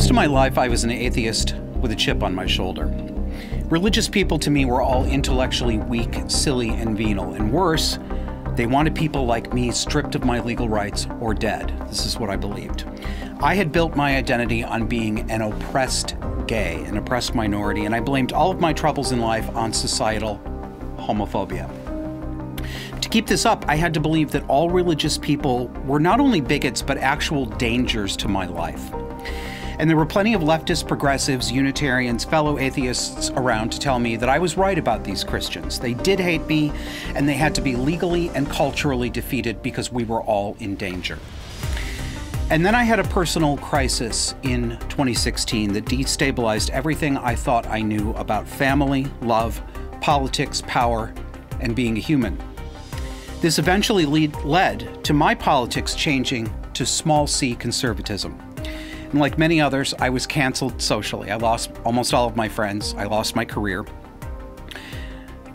most of my life, I was an atheist with a chip on my shoulder. Religious people to me were all intellectually weak, silly, and venal, and worse, they wanted people like me stripped of my legal rights or dead. This is what I believed. I had built my identity on being an oppressed gay, an oppressed minority, and I blamed all of my troubles in life on societal homophobia. To keep this up, I had to believe that all religious people were not only bigots, but actual dangers to my life. And there were plenty of leftist progressives, Unitarians, fellow atheists around to tell me that I was right about these Christians. They did hate me, and they had to be legally and culturally defeated because we were all in danger. And then I had a personal crisis in 2016 that destabilized everything I thought I knew about family, love, politics, power, and being a human. This eventually lead, led to my politics changing to small c conservatism. And like many others, I was canceled socially. I lost almost all of my friends, I lost my career.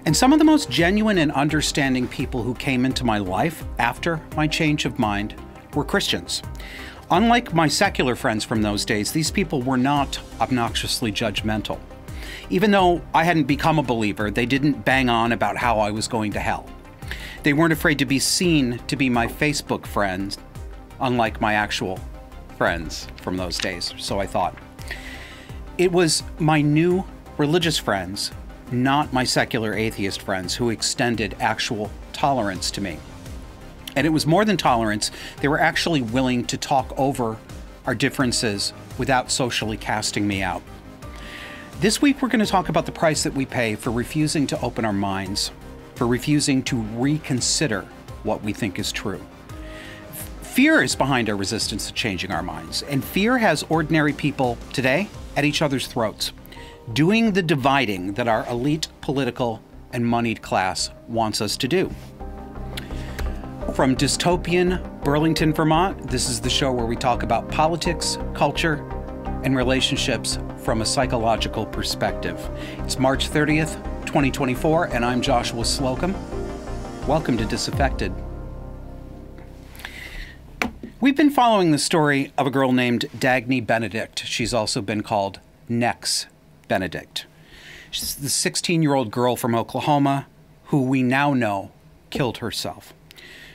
And some of the most genuine and understanding people who came into my life after my change of mind were Christians. Unlike my secular friends from those days, these people were not obnoxiously judgmental. Even though I hadn't become a believer, they didn't bang on about how I was going to hell. They weren't afraid to be seen to be my Facebook friends, unlike my actual friends from those days, so I thought. It was my new religious friends, not my secular atheist friends, who extended actual tolerance to me. And it was more than tolerance, they were actually willing to talk over our differences without socially casting me out. This week, we're going to talk about the price that we pay for refusing to open our minds, for refusing to reconsider what we think is true. Fear is behind our resistance to changing our minds, and fear has ordinary people today at each other's throats, doing the dividing that our elite political and moneyed class wants us to do. From dystopian Burlington, Vermont, this is the show where we talk about politics, culture, and relationships from a psychological perspective. It's March 30th, 2024, and I'm Joshua Slocum. Welcome to Disaffected. We've been following the story of a girl named Dagny Benedict. She's also been called Nex Benedict. She's the 16 year old girl from Oklahoma who we now know killed herself.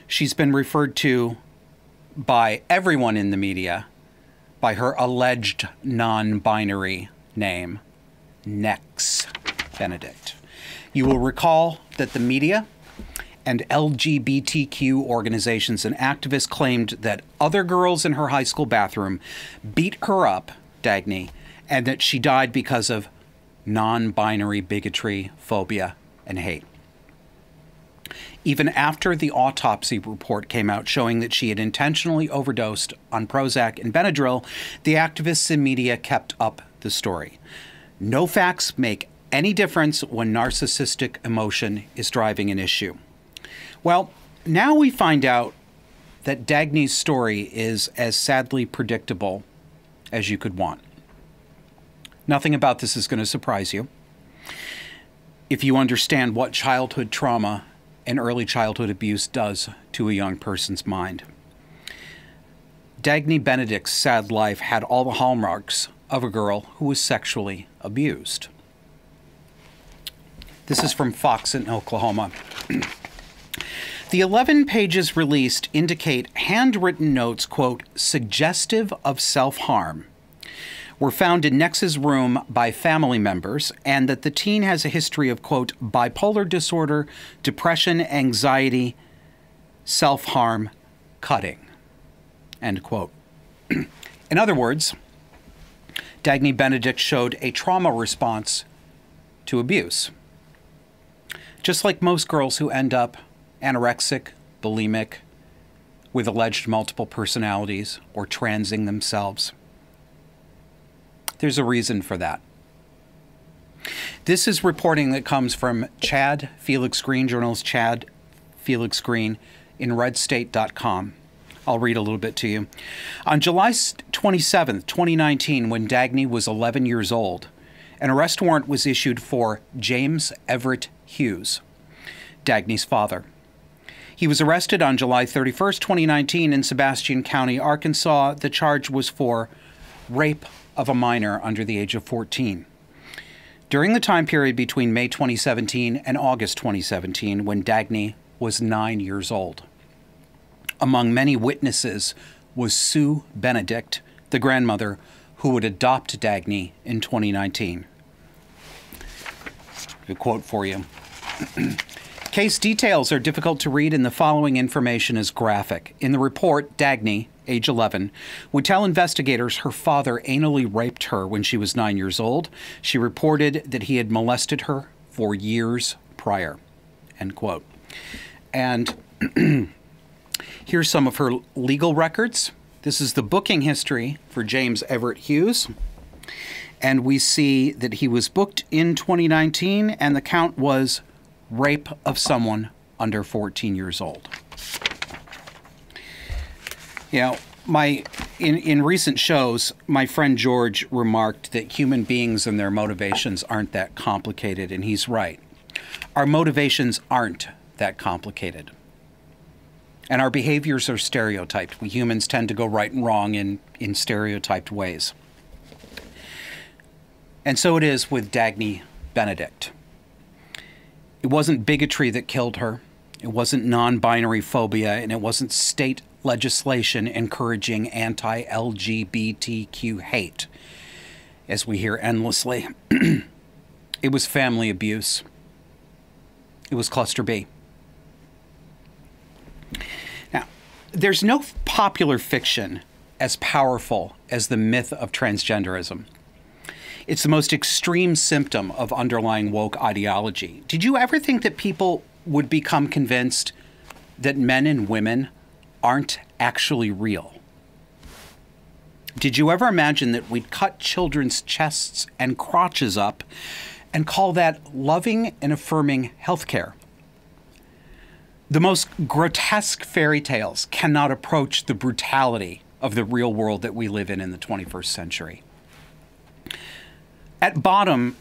She's been referred to by everyone in the media by her alleged non binary name, Nex Benedict. You will recall that the media and LGBTQ organizations and activists claimed that other girls in her high school bathroom beat her up, Dagny, and that she died because of non binary bigotry, phobia, and hate. Even after the autopsy report came out showing that she had intentionally overdosed on Prozac and Benadryl, the activists and media kept up the story. No facts make any difference when narcissistic emotion is driving an issue. Well, now we find out that Dagny's story is as sadly predictable as you could want. Nothing about this is going to surprise you. If you understand what childhood trauma and early childhood abuse does to a young person's mind. Dagny Benedict's sad life had all the hallmarks of a girl who was sexually abused. This is from Fox in Oklahoma. The 11 pages released indicate handwritten notes, quote, suggestive of self harm, were found in Nex's room by family members, and that the teen has a history of, quote, bipolar disorder, depression, anxiety, self harm, cutting, end quote. in other words, Dagny Benedict showed a trauma response to abuse. Just like most girls who end up anorexic, bulimic, with alleged multiple personalities, or transing themselves. There's a reason for that. This is reporting that comes from Chad Felix Green, journalist Chad Felix Green in redstate.com. I'll read a little bit to you. On July 27, 2019, when Dagny was 11 years old, an arrest warrant was issued for James Everett Hughes, Dagny's father. He was arrested on July 31st, 2019, in Sebastian County, Arkansas. The charge was for rape of a minor under the age of 14. During the time period between May 2017 and August 2017, when Dagny was nine years old. Among many witnesses was Sue Benedict, the grandmother who would adopt Dagny in 2019. A quote for you. Case details are difficult to read, and the following information is graphic. In the report, Dagny, age 11, would tell investigators her father anally raped her when she was nine years old. She reported that he had molested her for years prior. End quote. And here's some of her legal records. This is the booking history for James Everett Hughes. And we see that he was booked in 2019, and the count was rape of someone under 14 years old. You know, my in, in recent shows, my friend George remarked that human beings and their motivations aren't that complicated, and he's right. Our motivations aren't that complicated. And our behaviors are stereotyped. We humans tend to go right and wrong in, in stereotyped ways. And so it is with Dagny Benedict. It wasn't bigotry that killed her. It wasn't non binary phobia, and it wasn't state legislation encouraging anti LGBTQ hate, as we hear endlessly. it was family abuse. It was cluster B. Now, there's no popular fiction as powerful as the myth of transgenderism. It's the most extreme symptom of underlying woke ideology. Did you ever think that people would become convinced that men and women aren't actually real? Did you ever imagine that we'd cut children's chests and crotches up and call that loving and affirming healthcare? The most grotesque fairy tales cannot approach the brutality of the real world that we live in in the 21st century. At bottom,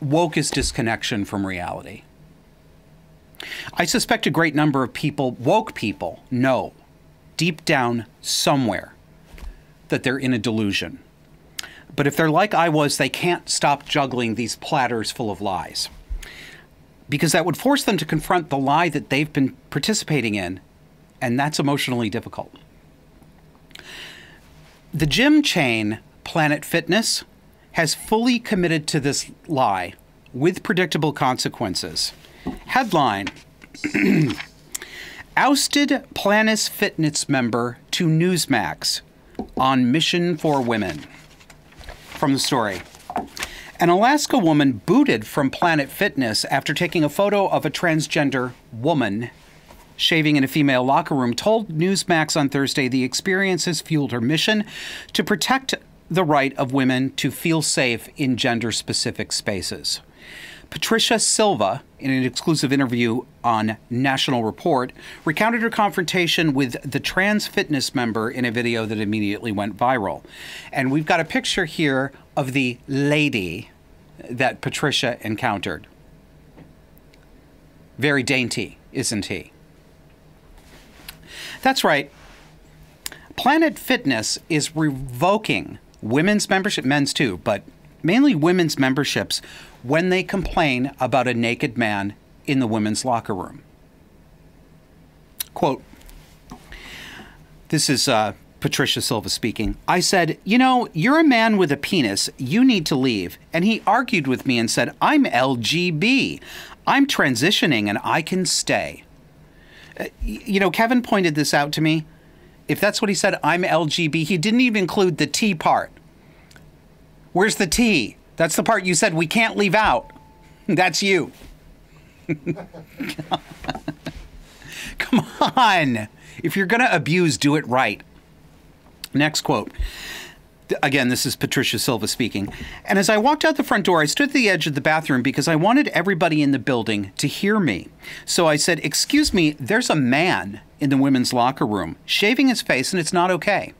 woke is disconnection from reality. I suspect a great number of people, woke people, know deep down somewhere that they're in a delusion. But if they're like I was, they can't stop juggling these platters full of lies. Because that would force them to confront the lie that they've been participating in, and that's emotionally difficult. The gym chain Planet Fitness has fully committed to this lie with predictable consequences. Headline Ousted Planet Fitness member to Newsmax on mission for women. From the story. An Alaska woman booted from Planet Fitness after taking a photo of a transgender woman shaving in a female locker room told Newsmax on Thursday the experience has fueled her mission to protect the right of women to feel safe in gender specific spaces. Patricia Silva, in an exclusive interview on National Report, recounted her confrontation with the trans fitness member in a video that immediately went viral. And we've got a picture here of the lady that Patricia encountered. Very dainty, isn't he? That's right. Planet Fitness is revoking women's membership, men's too, but mainly women's memberships when they complain about a naked man in the women's locker room. Quote This is uh, Patricia Silva speaking. I said, You know, you're a man with a penis. You need to leave. And he argued with me and said, I'm LGB. I'm transitioning and I can stay. Uh, you know, Kevin pointed this out to me. If that's what he said, I'm LGB, he didn't even include the T part. Where's the T? That's the part you said we can't leave out. That's you. Come on. If you're going to abuse, do it right. Next quote. Again, this is Patricia Silva speaking. And as I walked out the front door, I stood at the edge of the bathroom because I wanted everybody in the building to hear me. So I said, Excuse me, there's a man in the women's locker room shaving his face, and it's not okay.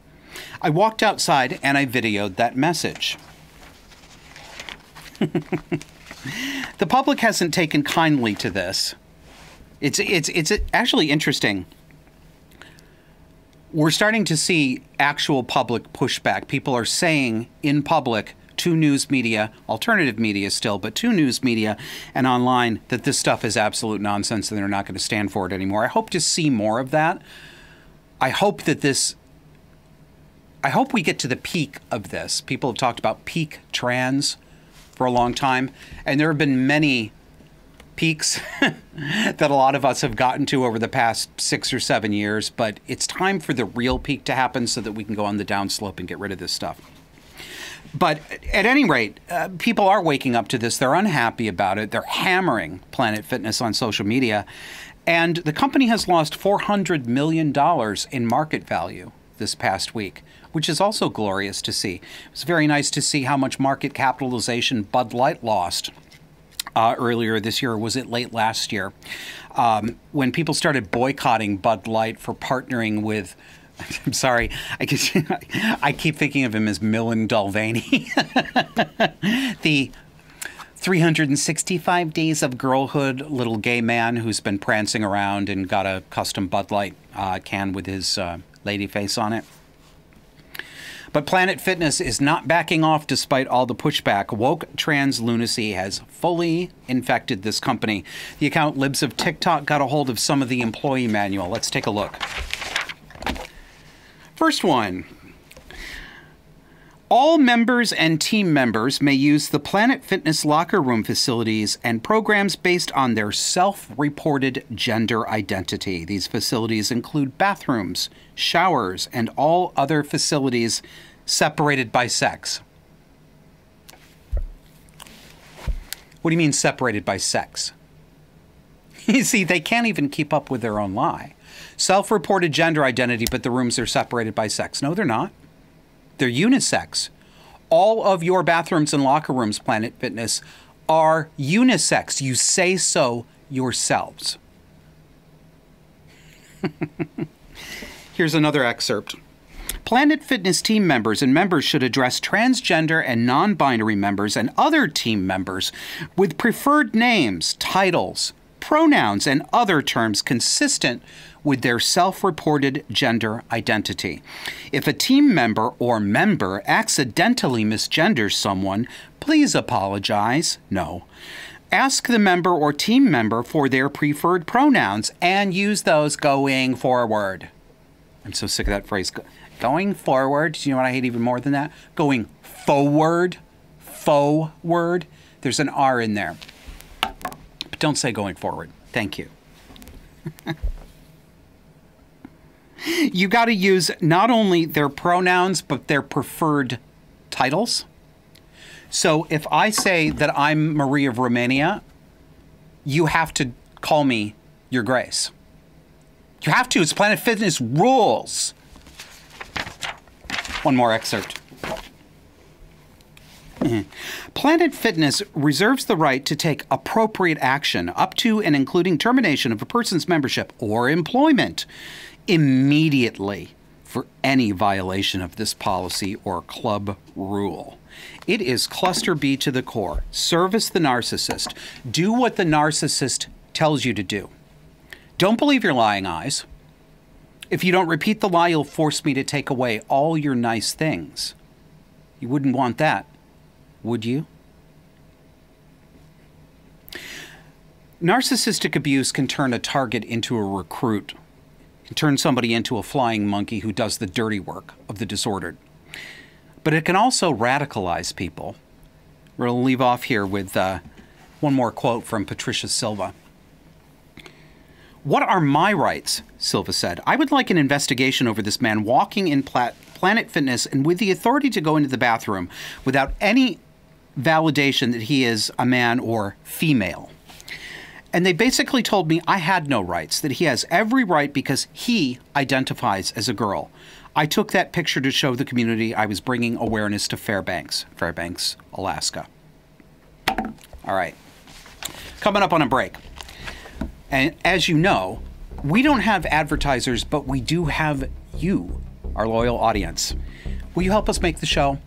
I walked outside and I videoed that message. the public hasn't taken kindly to this. It's it's it's actually interesting. We're starting to see actual public pushback. People are saying in public to news media, alternative media still, but to news media and online that this stuff is absolute nonsense and they're not going to stand for it anymore. I hope to see more of that. I hope that this I hope we get to the peak of this. People have talked about peak trans for a long time, and there have been many peaks that a lot of us have gotten to over the past six or seven years, but it's time for the real peak to happen so that we can go on the downslope and get rid of this stuff. But at any rate, uh, people are waking up to this. They're unhappy about it. They're hammering Planet Fitness on social media. And the company has lost $400 million in market value this past week, which is also glorious to see. It's very nice to see how much market capitalization Bud Light lost. Uh, earlier this year, was it late last year, um, when people started boycotting Bud Light for partnering with I'm sorry. I, guess, I keep thinking of him as Millen Mulvaney. the 365 Days of Girlhood little gay man who's been prancing around and got a custom Bud Light uh, can with his uh, lady face on it. But Planet Fitness is not backing off despite all the pushback. Woke trans lunacy has fully infected this company. The account Libs of TikTok got a hold of some of the employee manual. Let's take a look. First one. All members and team members may use the Planet Fitness locker room facilities and programs based on their self reported gender identity. These facilities include bathrooms, showers, and all other facilities separated by sex. What do you mean separated by sex? You see, they can't even keep up with their own lie self reported gender identity, but the rooms are separated by sex. No, they're not. They're unisex. All of your bathrooms and locker rooms, Planet Fitness, are unisex. You say so yourselves. Here's another excerpt. Planet Fitness team members and members should address transgender and non binary members and other team members with preferred names, titles, pronouns, and other terms consistent with their self reported gender identity. If a team member or member accidentally misgenders someone, please apologize. No. Ask the member or team member for their preferred pronouns and use those going forward. I'm so sick of that phrase. Going forward. Do you know what I hate even more than that? Going forward. Forward. There's an R in there. But don't say going forward. Thank you. you got to use not only their pronouns, but their preferred titles. So if I say that I'm Marie of Romania, you have to call me Your Grace. You have to. It's Planet Fitness rules. One more excerpt. Planet Fitness reserves the right to take appropriate action up to and including termination of a person's membership or employment immediately for any violation of this policy or club rule. It is cluster B to the core. Service the narcissist. Do what the narcissist tells you to do. Don't believe your lying eyes. If you don't repeat the lie, you'll force me to take away all your nice things. You wouldn't want that, would you? Narcissistic abuse can turn a target into a recruit turn somebody into a flying monkey who does the dirty work of the disordered. But it can also radicalize people. We'll leave off here with uh, one more quote from Patricia Silva. What are my rights? Silva said. I would like an investigation over this man walking in Planet Fitness and with the authority to go into the bathroom without any validation that he is a man or female. And they basically told me I had no rights, that he has every right because he identifies as a girl. I took that picture to show the community I was bringing awareness to Fairbanks, Fairbanks, Alaska. All right. Coming up on a break. And as you know, we don't have advertisers, but we do have you, our loyal audience. Will you help us make the show?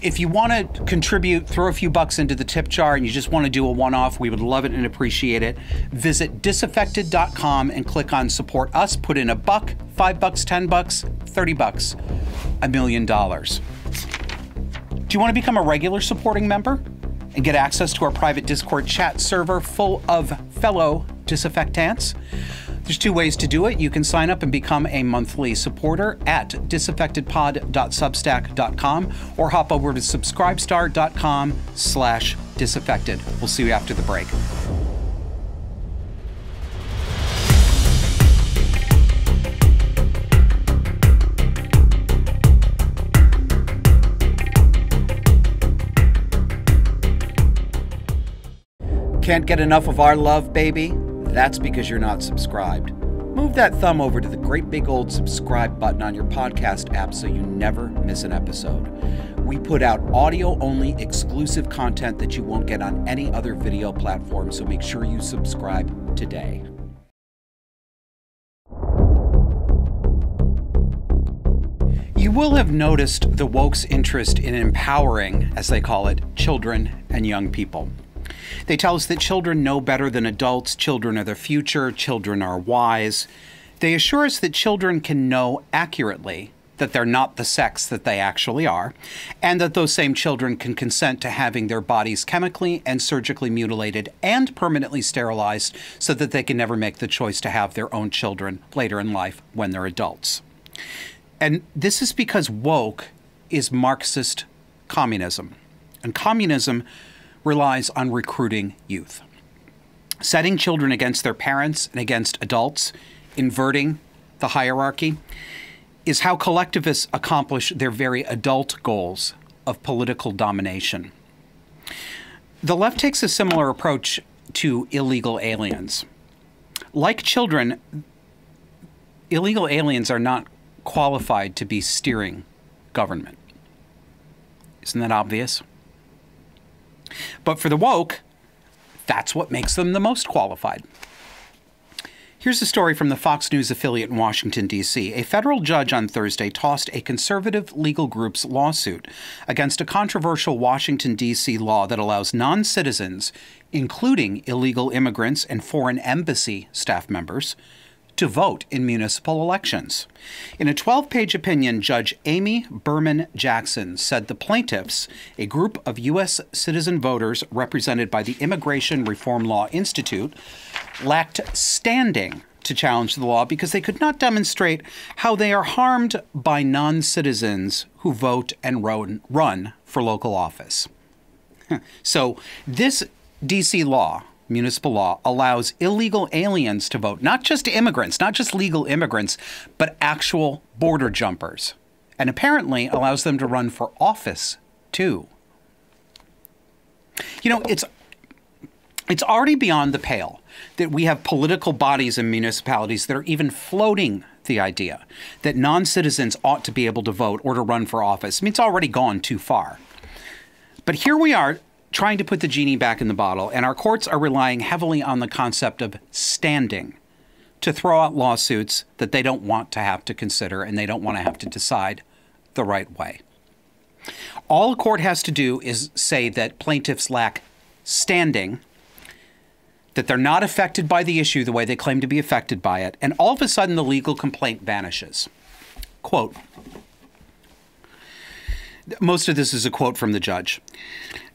If you want to contribute, throw a few bucks into the tip jar and you just want to do a one off, we would love it and appreciate it. Visit disaffected.com and click on support us. Put in a buck, five bucks, 10 bucks, 30 bucks, a million dollars. Do you want to become a regular supporting member and get access to our private Discord chat server full of fellow disaffectants? There's two ways to do it. You can sign up and become a monthly supporter at disaffectedpod.substack.com or hop over to subscribestar.com slash disaffected. We'll see you after the break. Can't get enough of our love, baby? That's because you're not subscribed. Move that thumb over to the great big old subscribe button on your podcast app so you never miss an episode. We put out audio only exclusive content that you won't get on any other video platform, so make sure you subscribe today. You will have noticed the woke's interest in empowering, as they call it, children and young people. They tell us that children know better than adults, children are the future, children are wise. They assure us that children can know accurately that they're not the sex that they actually are, and that those same children can consent to having their bodies chemically and surgically mutilated and permanently sterilized so that they can never make the choice to have their own children later in life when they're adults. And this is because woke is Marxist communism. And communism relies on recruiting youth, setting children against their parents and against adults, inverting the hierarchy, is how collectivists accomplish their very adult goals of political domination. The left takes a similar approach to illegal aliens. Like children, illegal aliens are not qualified to be steering government. Isn't that obvious? But for the woke, that's what makes them the most qualified. Here's a story from the Fox News affiliate in Washington, D.C. A federal judge on Thursday tossed a conservative legal group's lawsuit against a controversial Washington, D.C. law that allows non citizens, including illegal immigrants and foreign embassy staff members, to vote in municipal elections. In a 12 page opinion, Judge Amy Berman Jackson said the plaintiffs, a group of U.S. citizen voters represented by the Immigration Reform Law Institute, lacked standing to challenge the law because they could not demonstrate how they are harmed by non citizens who vote and run for local office. so, this DC law municipal law allows illegal aliens to vote, not just immigrants, not just legal immigrants, but actual border jumpers. And apparently allows them to run for office too. You know, it's it's already beyond the pale that we have political bodies and municipalities that are even floating the idea that non-citizens ought to be able to vote or to run for office. I mean, it's already gone too far. But here we are trying to put the genie back in the bottle, and our courts are relying heavily on the concept of standing to throw out lawsuits that they don't want to have to consider and they don't want to have to decide the right way. All a court has to do is say that plaintiffs lack standing, that they're not affected by the issue the way they claim to be affected by it, and all of a sudden the legal complaint vanishes. Quote, most of this is a quote from the judge.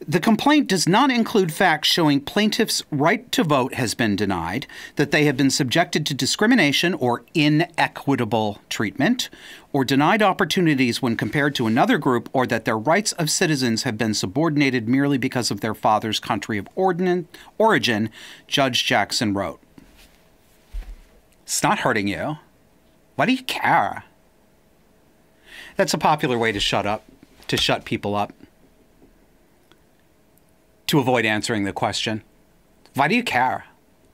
The complaint does not include facts showing plaintiffs' right to vote has been denied, that they have been subjected to discrimination or inequitable treatment, or denied opportunities when compared to another group, or that their rights of citizens have been subordinated merely because of their father's country of origin, Judge Jackson wrote. It's not hurting you. Why do you care? That's a popular way to shut up to shut people up, to avoid answering the question. Why do you care?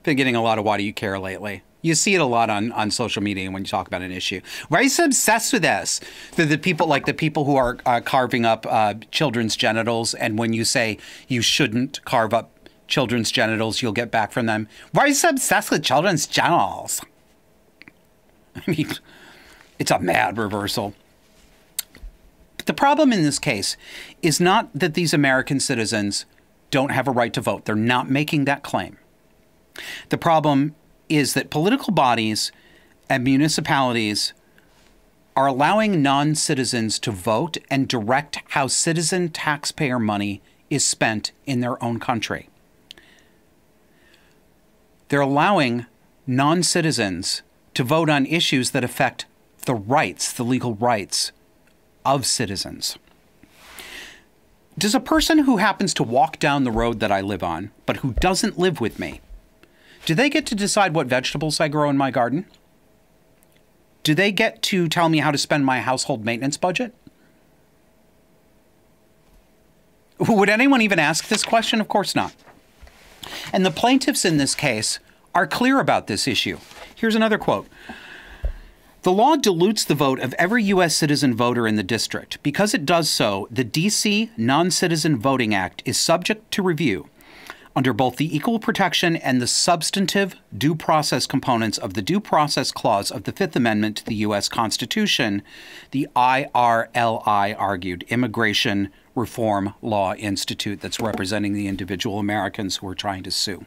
Been getting a lot of why do you care lately. You see it a lot on, on social media when you talk about an issue. Why are you so obsessed with this? The, the people like the people who are uh, carving up uh, children's genitals, and when you say you shouldn't carve up children's genitals, you'll get back from them. Why are you so obsessed with children's genitals? I mean, it's a mad reversal the problem in this case is not that these American citizens don't have a right to vote. They're not making that claim. The problem is that political bodies and municipalities are allowing non citizens to vote and direct how citizen taxpayer money is spent in their own country. They're allowing non citizens to vote on issues that affect the rights, the legal rights of citizens. Does a person who happens to walk down the road that I live on, but who doesn't live with me, do they get to decide what vegetables I grow in my garden? Do they get to tell me how to spend my household maintenance budget? Would anyone even ask this question? Of course not. And the plaintiffs in this case are clear about this issue. Here's another quote The law dilutes the vote of every U.S. citizen voter in the district. Because it does so, the D.C. Non Citizen Voting Act is subject to review under both the equal protection and the substantive due process components of the Due Process Clause of the Fifth Amendment to the U.S. Constitution, the IRLI argued, Immigration Reform Law Institute, that's representing the individual Americans who are trying to sue.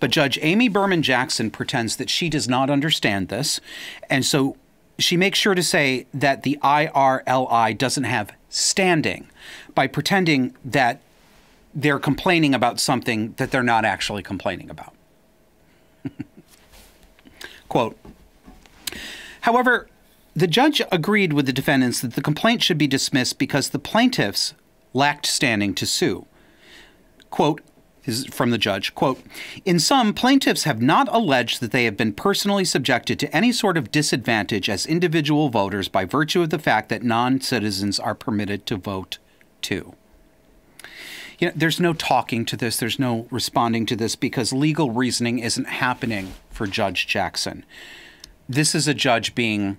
But Judge Amy Berman Jackson pretends that she does not understand this, and so she makes sure to say that the IRLI doesn't have standing by pretending that they're complaining about something that they're not actually complaining about. Quote However, the judge agreed with the defendants that the complaint should be dismissed because the plaintiffs lacked standing to sue. Quote, is from the judge quote in sum plaintiffs have not alleged that they have been personally subjected to any sort of disadvantage as individual voters by virtue of the fact that non-citizens are permitted to vote too you know, there's no talking to this, there's no responding to this because legal reasoning isn't happening for Judge Jackson. This is a judge being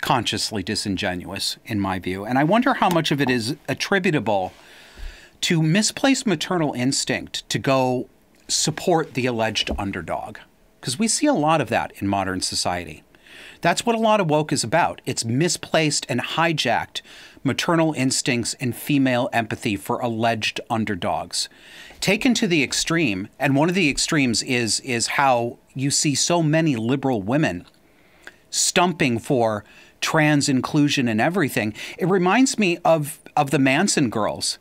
consciously disingenuous, in my view. And I wonder how much of it is attributable to misplace maternal instinct to go support the alleged underdog. Because we see a lot of that in modern society. That's what a lot of woke is about. It's misplaced and hijacked maternal instincts and female empathy for alleged underdogs. Taken to the extreme, and one of the extremes is is how you see so many liberal women stumping for trans inclusion and everything. It reminds me of of the Manson girls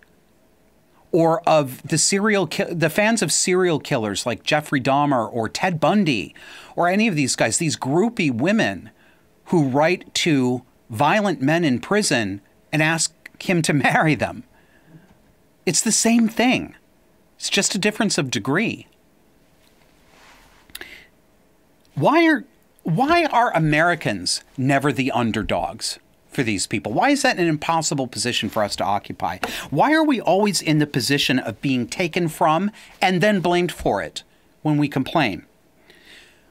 or of the serial the fans of serial killers like Jeffrey Dahmer or Ted Bundy or any of these guys, these groupie women who write to violent men in prison and ask him to marry them. It's the same thing. It's just a difference of degree. Why are why are Americans never the underdogs for these people? Why is that an impossible position for us to occupy? Why are we always in the position of being taken from and then blamed for it when we complain?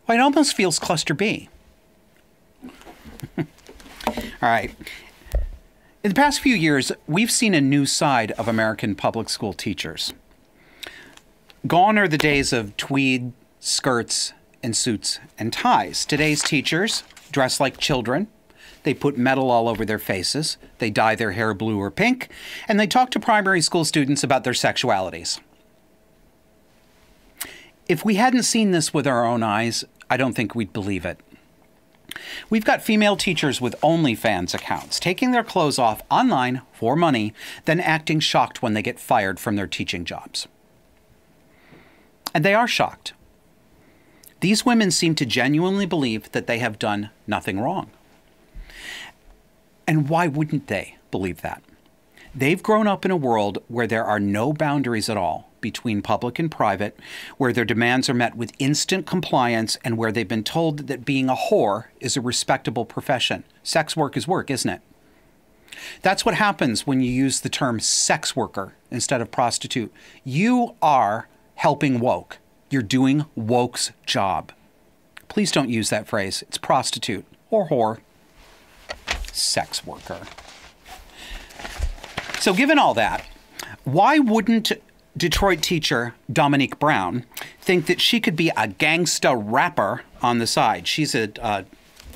Well, it almost feels cluster B. All right. In the past few years, we've seen a new side of American public school teachers. Gone are the days of tweed, skirts, and suits and ties. Today's teachers dress like children. They put metal all over their faces. They dye their hair blue or pink. And they talk to primary school students about their sexualities. If we hadn't seen this with our own eyes, I don't think we'd believe it. We've got female teachers with OnlyFans accounts taking their clothes off online for money, then acting shocked when they get fired from their teaching jobs. And they are shocked. These women seem to genuinely believe that they have done nothing wrong. And why wouldn't they believe that? They've grown up in a world where there are no boundaries at all between public and private, where their demands are met with instant compliance, and where they've been told that being a whore is a respectable profession. Sex work is work, isn't it? That's what happens when you use the term sex worker instead of prostitute. You are helping woke. You're doing woke's job. Please don't use that phrase. It's prostitute or whore, sex worker. So, given all that, why wouldn't Detroit teacher Dominique Brown think that she could be a gangsta rapper on the side. She's a uh,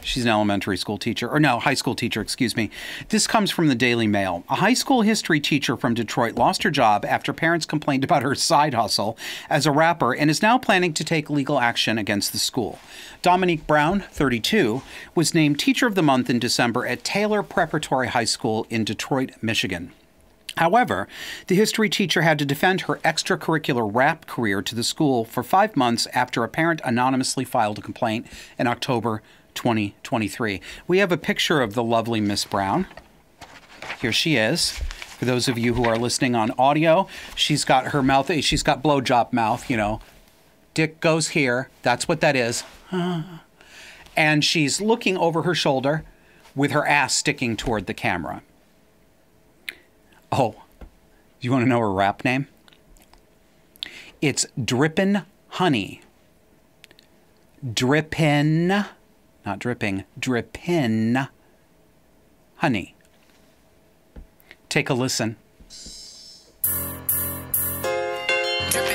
She's an elementary school teacher, or no, high school teacher, excuse me. This comes from the Daily Mail. A high school history teacher from Detroit lost her job after parents complained about her side hustle as a rapper and is now planning to take legal action against the school. Dominique Brown, 32, was named Teacher of the Month in December at Taylor Preparatory High School in Detroit, Michigan. However, the history teacher had to defend her extracurricular rap career to the school for five months after a parent anonymously filed a complaint in October 2023. We have a picture of the lovely Miss Brown. Here she is. For those of you who are listening on audio, she's got her mouth, eh, she's got blowjob mouth, you know. Dick goes here. That's what that is. And she's looking over her shoulder with her ass sticking toward the camera. Oh, you want to know her rap name? It's Drippin' Honey. Drippin', not dripping, drippin' honey. Take a listen.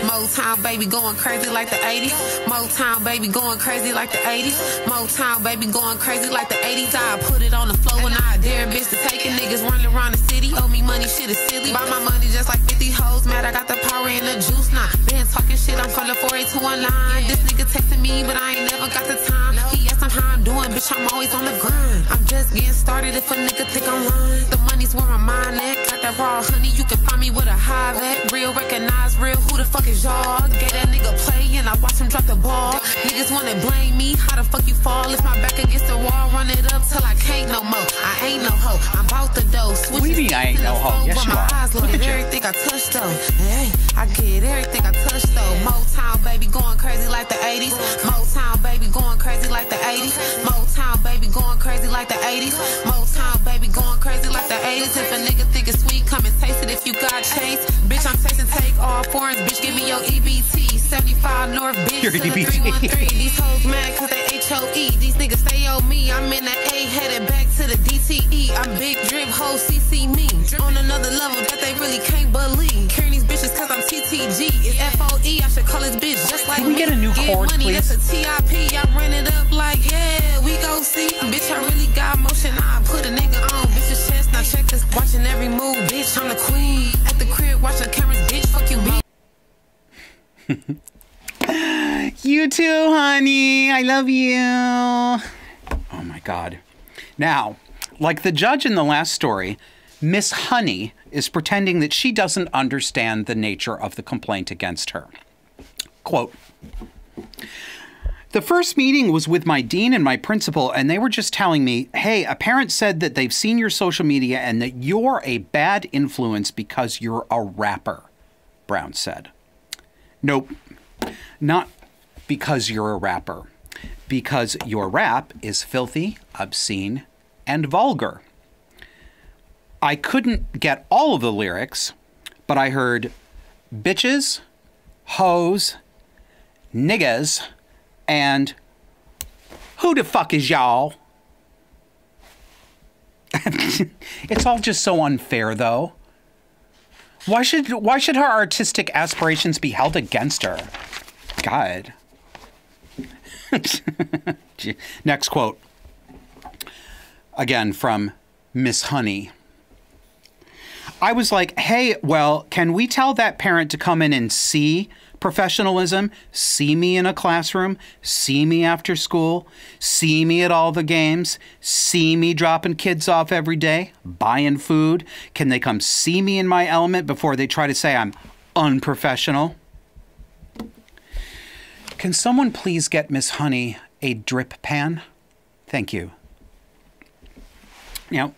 Motown baby going crazy like the 80s. Motown baby going crazy like the 80s. Motown baby going crazy like the 80s. I put it on the floor and I dare bitch to take it. Niggas running around the city. Owe me money, shit is silly. Buy my money just like 50 hoes. Mad, I got the power and the juice now. Been talking shit, I'm the 48219. This nigga texting me, but I ain't never got the time. He asked him how I'm doing, bitch, I'm always on the grind. I'm just getting started if a nigga think I'm lying. The money's where my mind at. Got that raw honey, you can find me with a high vet. Real, recognize real, who the fuck is y'all? Get that nigga play and I watch him drop the ball. Niggas wanna blame me, how the fuck you fall? If my back against the wall, run it up till I can't no more. I ain't no hoe, I'm about the dough. What do you mean I ain't no hoe? Yes, you my are. eyes Look at everything I touch though. Hey, I get everything I touch though. Motown baby going crazy like the 80s. Motown baby going crazy like the 80s. Motown baby going crazy like the 80s. Motown baby going crazy like the 80s. If a nigga think it's sweet, come and taste it if you got chase. Bitch, I'm tasting take all foreigns. Bitch, give me your EBT. 75 North, bitch. Your EBT. 313. These hoes mad cause they HOE. These niggas stay on me. I'm in the A, headed back to the DTE. I'm big drip, hoe CC me. On another level that they really can't believe. Carrying these bitches cause I'm TTG. It's FOE, I should call this bitch just like Can we me. get a new Get chord, money, please? that's a TIP. I ran it up like, yeah, we go see. Bitch, I really got motion. I put a nigga on. Bitch's chest, now check this. Watching every move, bitch, I'm the queen. At the crib, watching cameras, bitch, fuck you, bitch. You too, honey. I love you. Oh my God. Now, like the judge in the last story, Miss Honey is pretending that she doesn't understand the nature of the complaint against her. Quote The first meeting was with my dean and my principal, and they were just telling me, hey, a parent said that they've seen your social media and that you're a bad influence because you're a rapper, Brown said. Nope. Not because you're a rapper, because your rap is filthy, obscene, and vulgar. I couldn't get all of the lyrics, but I heard bitches, hoes, niggas, and who the fuck is y'all? it's all just so unfair, though. Why should why should her artistic aspirations be held against her? God. Next quote. Again from Miss Honey. I was like, hey, well, can we tell that parent to come in and see professionalism, see me in a classroom, see me after school, see me at all the games, see me dropping kids off every day, buying food? Can they come see me in my element before they try to say I'm unprofessional? Can someone please get Miss Honey a drip pan? Thank you. Now,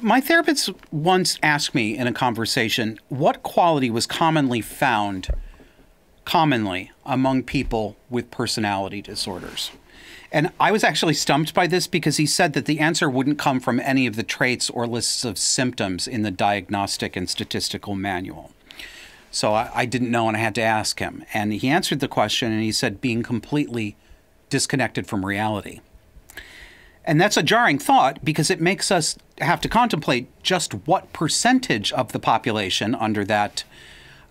my therapist once asked me in a conversation what quality was commonly found commonly among people with personality disorders. And I was actually stumped by this because he said that the answer wouldn't come from any of the traits or lists of symptoms in the diagnostic and statistical manual. So I, I didn't know and I had to ask him. And he answered the question and he said being completely disconnected from reality. And that's a jarring thought because it makes us have to contemplate just what percentage of the population under that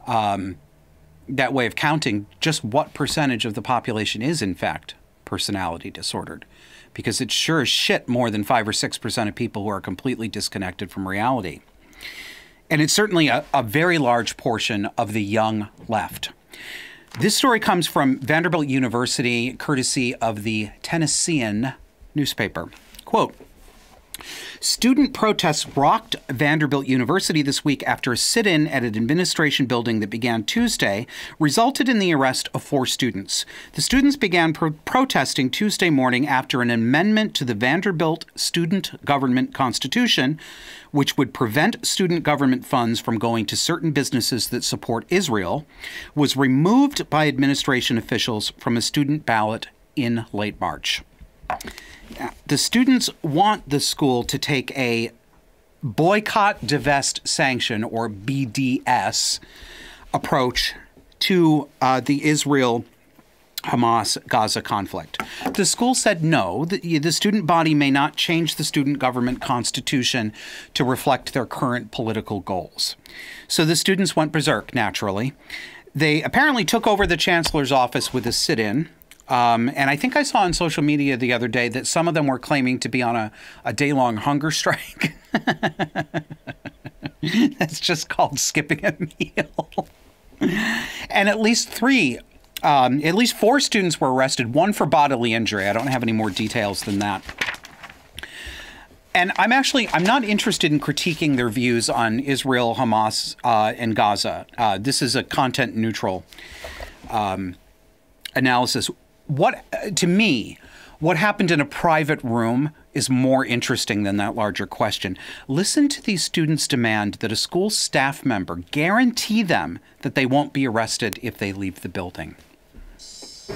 um, that way of counting just what percentage of the population is in fact personality disordered because it's sure as shit more than 5 or 6% of people who are completely disconnected from reality. And it's certainly a, a very large portion of the young left. This story comes from Vanderbilt University, courtesy of the Tennessean newspaper. Quote, Student protests rocked Vanderbilt University this week after a sit in at an administration building that began Tuesday resulted in the arrest of four students. The students began pro- protesting Tuesday morning after an amendment to the Vanderbilt Student Government Constitution, which would prevent student government funds from going to certain businesses that support Israel, was removed by administration officials from a student ballot in late March the students want the school to take a boycott, divest, sanction, or BDS approach to uh, the Israel Hamas Gaza conflict. The school said no, the, the student body may not change the student government constitution to reflect their current political goals. So the students went berserk, naturally. They apparently took over the chancellor's office with a sit in. Um, and I think I saw on social media the other day that some of them were claiming to be on a, a day long hunger strike. That's just called skipping a meal. and at least three, um, at least four students were arrested, one for bodily injury. I don't have any more details than that. And I'm actually I'm not interested in critiquing their views on Israel, Hamas, uh, and Gaza. Uh, this is a content neutral um, analysis what uh, to me what happened in a private room is more interesting than that larger question. Listen to these students demand that a school staff member guarantee them that they won't be arrested if they leave the building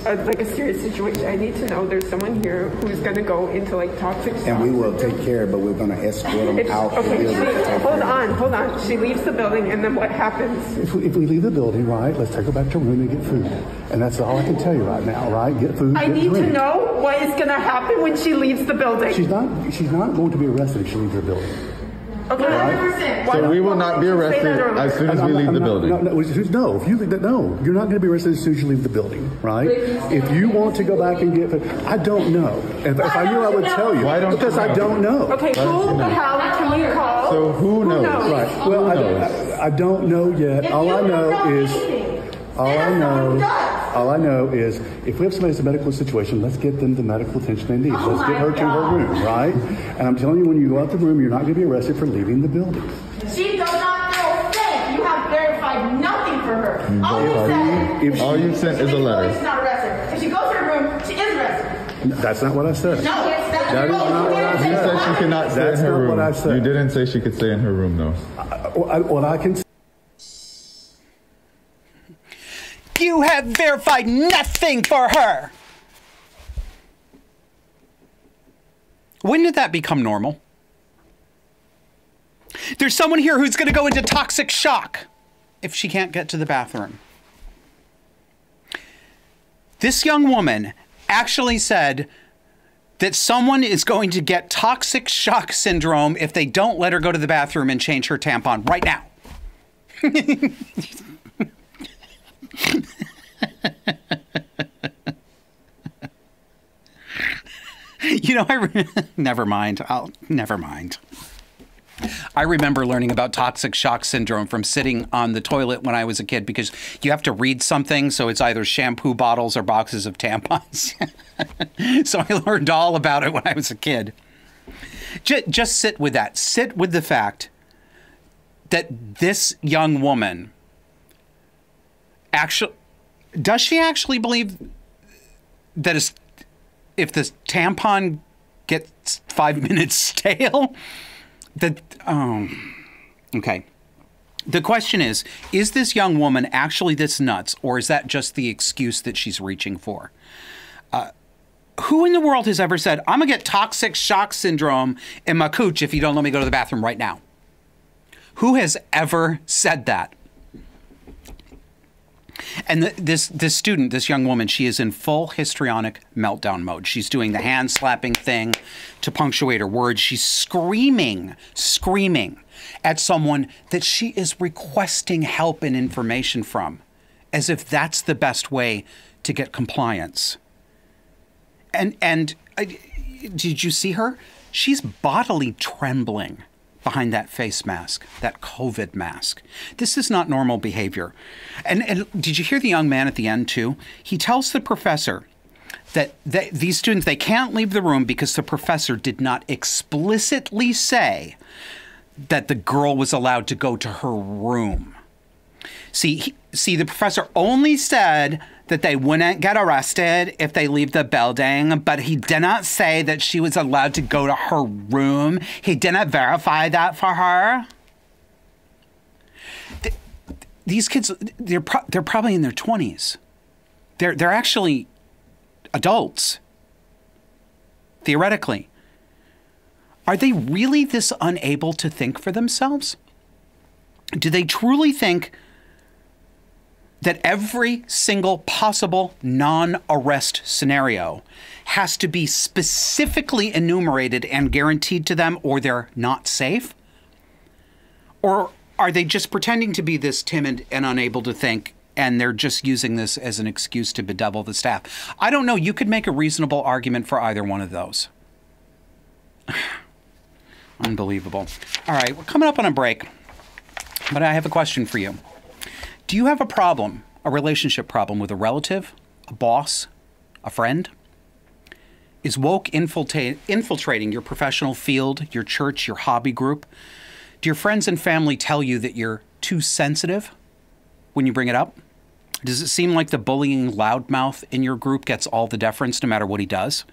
a, like a serious situation. I need to know there's someone here who's going to go into like toxic. And we will take care, but we're going to escort them out. okay, the building. she- hold on, hold on. She leaves the building, and then what happens? If we, if we leave the building, right, let's take her back to her room and get food. And that's all I can tell you right now, right? Get food, I get need to know what is going to happen when she leaves the building. She's not, she's not going to be arrested if she leaves her building. Okay, 100%. So we will not be don't you say that arrested as soon as we leave the building. No, no, no, if you no, you're not going to be arrested as soon as you leave the building, right? If you want to go back and get, I don't know. If, if I knew, I would tell you. Why don't you because I don't know. Okay, who the hell can we call? So who knows? Right. Well, I, I, I don't know yet. All I know is, all I know, all I know is, if we have somebody that's a medical situation, let's get them the medical attention they need. Oh let's get her to her room, right? And I'm telling you, when you go out the room, you're not going to be arrested for leaving the building. She does not feel safe. You have verified nothing for her. Mm. All you verified- said If- All you sent is a letter. She's not arrested. If she goes to her room, she is arrested. That's not what I said. No, it's that. That is not what I said. You said. said she could not stay That's in her not room. what I said. You didn't say she could stay in her room, though. What I, what I can you have verified nothing for her. When did that become normal? There's someone here who's going to go into toxic shock if she can't get to the bathroom. This young woman actually said that someone is going to get toxic shock syndrome if they don't let her go to the bathroom and change her tampon right now. you know, I never mind. I'll never mind. I remember learning about toxic shock syndrome from sitting on the toilet when I was a kid because you have to read something, so it's either shampoo bottles or boxes of tampons. so I learned all about it when I was a kid. Just, just sit with that. Sit with the fact that this young woman actually does she actually believe that is if the tampon gets five minutes stale that oh okay. The question is is this young woman actually this nuts or is that just the excuse that she's reaching for? Uh, who in the world has ever said i'm gonna get toxic shock syndrome in my cooch if you don't let me go to the bathroom right now who has ever said that and th- this this student, this young woman, she is in full histrionic meltdown mode. She's doing the hand slapping thing to punctuate her words. She's screaming, screaming at someone that she is requesting help and information from. as if that's the best way to get compliance. And and uh, did you see her? She's bodily trembling behind that face mask, that COVID mask. This is not normal behavior. And, and did you hear the young man at the end too? He tells the professor that they, these students they can't leave the room because the professor did not explicitly say that the girl was allowed to go to her room. See, he, see, the professor only said that they wouldn't get arrested if they leave the building, but he did not say that she was allowed to go to her room. He didn't verify that for her. Th- these kids, they're pro- they're probably in their twenties. They're they're actually adults. Theoretically, are they really this unable to think for themselves? Do they truly think? That every single possible non arrest scenario has to be specifically enumerated and guaranteed to them, or they're not safe? Or are they just pretending to be this timid and unable to think, and they're just using this as an excuse to bedevil the staff? I don't know. You could make a reasonable argument for either one of those. Unbelievable. All right, we're coming up on a break, but I have a question for you. Do you have a problem, a relationship problem with a relative, a boss, a friend? Is woke infiltrating your professional field, your church, your hobby group? Do your friends and family tell you that you're too sensitive when you bring it up? Does it seem like the bullying loudmouth in your group gets all the deference no matter what he does?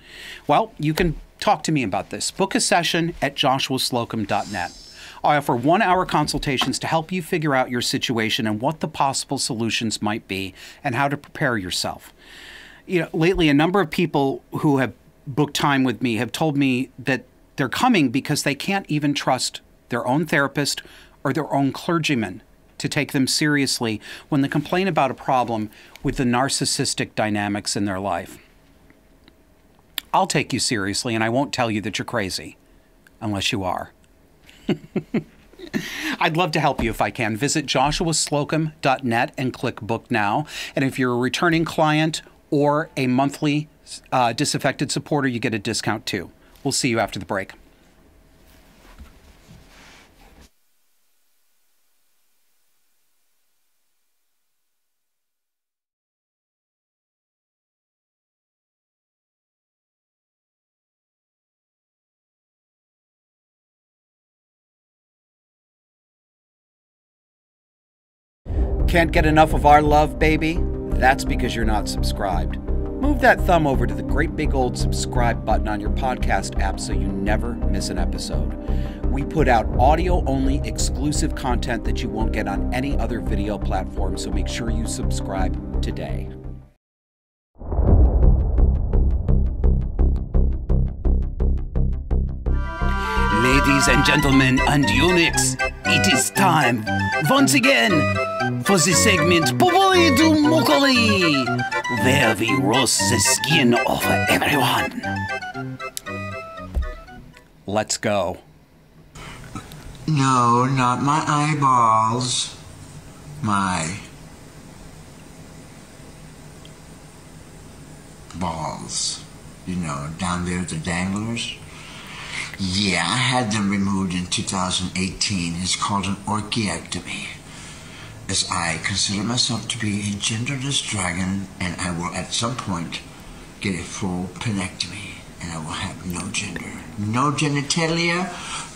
Well, you can talk to me about this. Book a session at joshuaslocum.net. I offer one hour consultations to help you figure out your situation and what the possible solutions might be and how to prepare yourself. You know, lately, a number of people who have booked time with me have told me that they're coming because they can't even trust their own therapist or their own clergyman to take them seriously when they complain about a problem with the narcissistic dynamics in their life. I'll take you seriously and I won't tell you that you're crazy unless you are. I'd love to help you if I can. Visit joshuaslocum.net and click book now. And if you're a returning client or a monthly uh, disaffected supporter, you get a discount too. We'll see you after the break. Can't get enough of our love, baby? That's because you're not subscribed. Move that thumb over to the great big old subscribe button on your podcast app so you never miss an episode. We put out audio only exclusive content that you won't get on any other video platform, so make sure you subscribe today. Ladies and gentlemen and eunuchs, it is time once again for the segment Popoli du Mokoli, where we roast the skin of everyone. Let's go. No, not my eyeballs. My balls. You know, down there, the danglers. Yeah, I had them removed in 2018. It's called an orchiectomy. As I consider myself to be a genderless dragon, and I will at some point get a full penectomy, and I will have no gender, no genitalia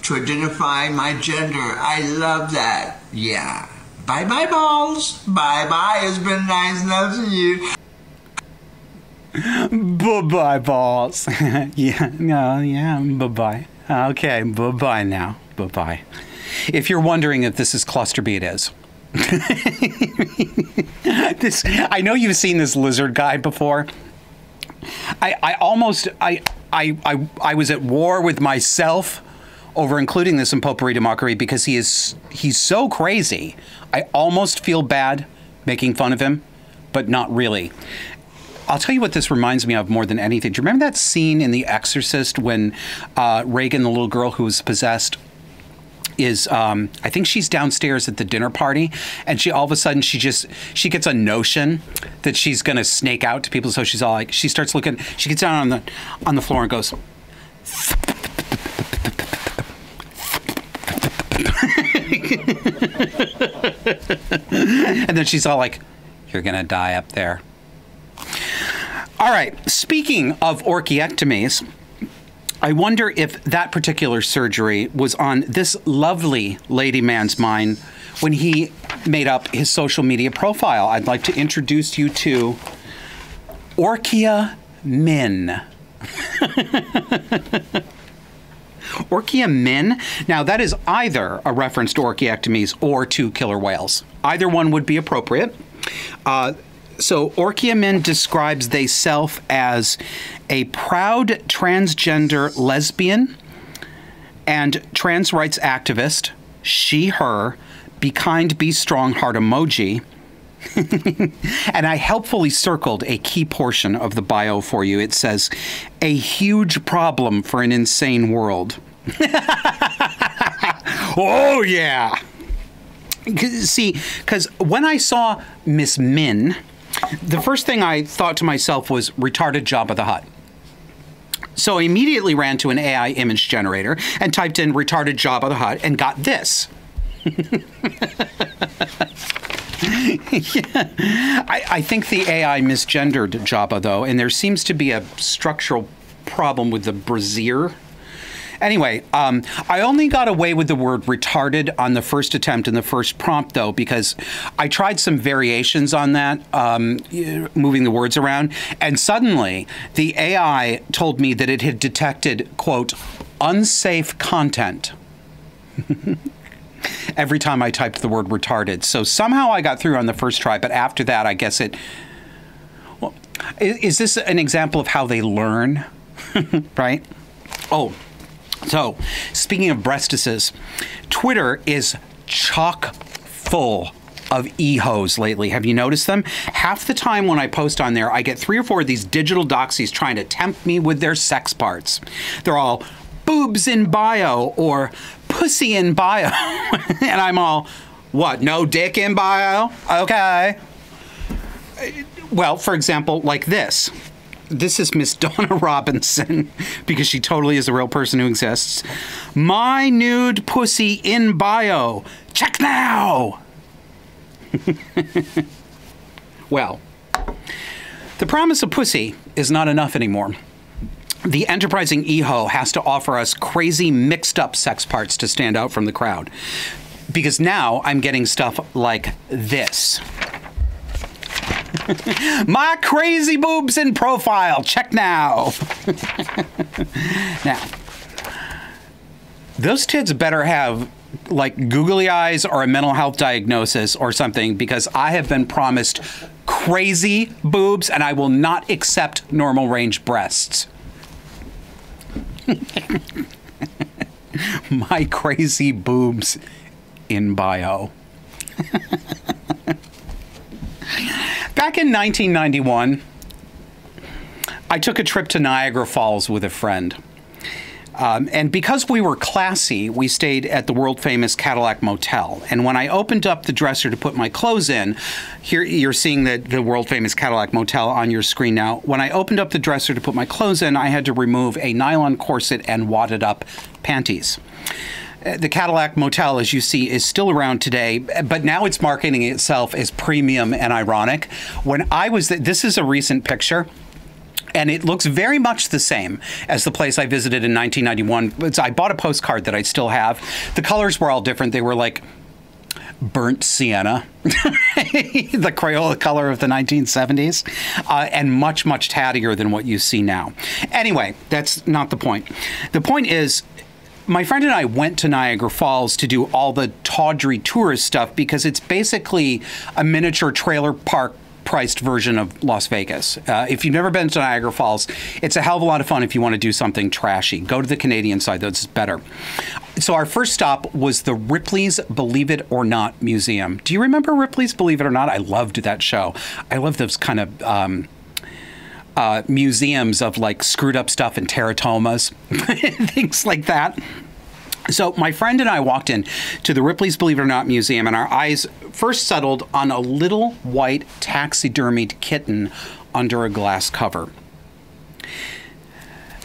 to identify my gender. I love that. Yeah. Bye bye, balls. Bye bye. It's been nice loving you. Bye bye, balls. yeah, no, yeah, bye bye. Okay, bye bye now. Bye bye. If you're wondering if this is cluster B, it is. this, I know you've seen this lizard guy before. I, I almost, I, I, I, I was at war with myself over including this in Potpourri de Mockery because he is, he's so crazy. I almost feel bad making fun of him, but not really. I'll tell you what this reminds me of more than anything. Do you remember that scene in The Exorcist when uh, Regan, the little girl who was possessed, is um, I think she's downstairs at the dinner party, and she all of a sudden she just she gets a notion that she's gonna snake out to people, so she's all like she starts looking. She gets down on the on the floor and goes. and then she's all like, "You're gonna die up there." All right. Speaking of orchiectomies, I wonder if that particular surgery was on this lovely lady man's mind when he made up his social media profile. I'd like to introduce you to Orkia Min. Orchia Min. Now, that is either a reference to orchiectomies or to killer whales. Either one would be appropriate. Uh, so, Orkia Min describes they self as a proud transgender lesbian and trans rights activist, she, her, be kind, be strong, heart emoji. and I helpfully circled a key portion of the bio for you. It says, a huge problem for an insane world. oh, yeah. See, because when I saw Miss Min, the first thing I thought to myself was retarded Jabba the Hutt. So I immediately ran to an AI image generator and typed in retarded Jabba the Hutt and got this. I, I think the AI misgendered Jabba, though, and there seems to be a structural problem with the brassiere. Anyway, um, I only got away with the word retarded on the first attempt in the first prompt, though, because I tried some variations on that, um, moving the words around, and suddenly the AI told me that it had detected, quote, unsafe content every time I typed the word retarded. So somehow I got through on the first try, but after that, I guess it. Well, is this an example of how they learn? right? Oh, so speaking of breastises, Twitter is chock full of ehos lately. Have you noticed them? Half the time when I post on there, I get three or four of these digital doxies trying to tempt me with their sex parts. They're all boobs in bio or pussy in bio. and I'm all, what, no dick in bio? Okay. Well, for example, like this. This is Miss Donna Robinson because she totally is a real person who exists. My nude pussy in bio. Check now. well, the promise of pussy is not enough anymore. The enterprising EHO has to offer us crazy mixed up sex parts to stand out from the crowd. Because now I'm getting stuff like this. My crazy boobs in profile. Check now. now, those tits better have like googly eyes or a mental health diagnosis or something because I have been promised crazy boobs and I will not accept normal range breasts. My crazy boobs in bio. Back in 1991, I took a trip to Niagara Falls with a friend. Um, and because we were classy, we stayed at the world famous Cadillac Motel. And when I opened up the dresser to put my clothes in, here you're seeing the, the world famous Cadillac Motel on your screen now. When I opened up the dresser to put my clothes in, I had to remove a nylon corset and wadded up panties. The Cadillac Motel, as you see, is still around today, but now it's marketing itself as premium and ironic. When I was, th- this is a recent picture and it looks very much the same as the place I visited in 1991. I bought a postcard that I still have. The colors were all different. They were like burnt sienna, the Crayola color of the 1970s, uh, and much, much tattier than what you see now. Anyway, that's not the point. The point is, my friend and I went to Niagara Falls to do all the tawdry tourist stuff because it's basically a miniature trailer park priced version of Las Vegas. Uh, if you've never been to Niagara Falls, it's a hell of a lot of fun if you want to do something trashy. Go to the Canadian side, that's better. So our first stop was the Ripley's Believe It or Not Museum. Do you remember Ripley's Believe It or Not? I loved that show. I love those kind of um, uh, museums of like screwed up stuff and teratomas, things like that. So my friend and I walked in to the Ripley's Believe It or Not Museum, and our eyes first settled on a little white taxidermied kitten under a glass cover.